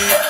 Yeah.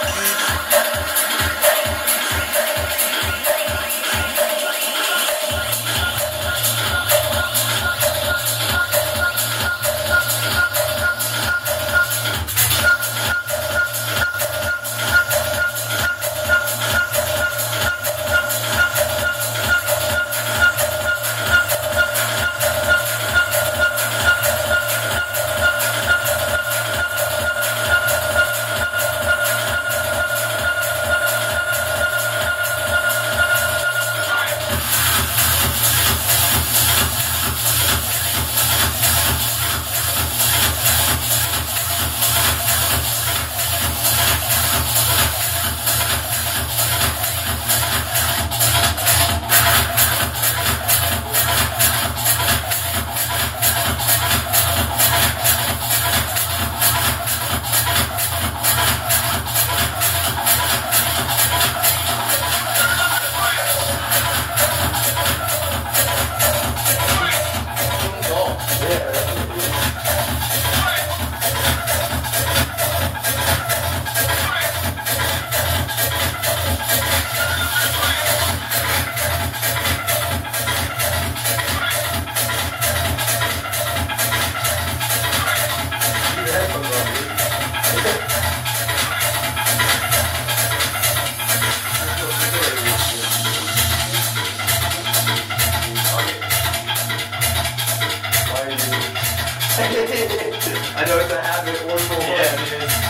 I know it's a habit, one more yeah,